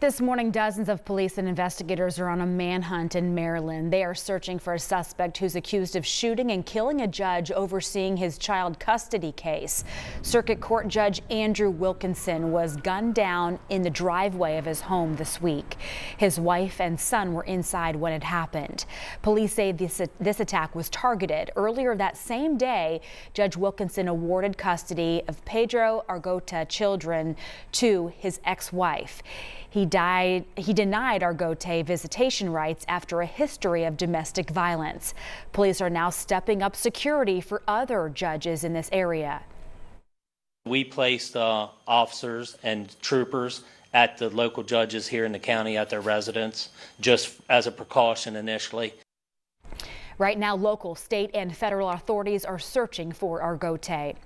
This morning, dozens of police and investigators are on a manhunt in Maryland. They are searching for a suspect who's accused of shooting and killing a judge overseeing his child custody case. Circuit Court Judge Andrew Wilkinson was gunned down in the driveway of his home this week. His wife and son were inside when it happened. Police say this, this attack was targeted. Earlier that same day, Judge Wilkinson awarded custody of Pedro Argote children to his ex-wife. He died, he denied Argote visitation rights after a history of domestic violence. Police are now stepping up security for other judges in this area. We placed uh, officers and troopers at the local judges here in the county at their residence just as a precaution initially. Right now, local, state, and federal authorities are searching for Argote.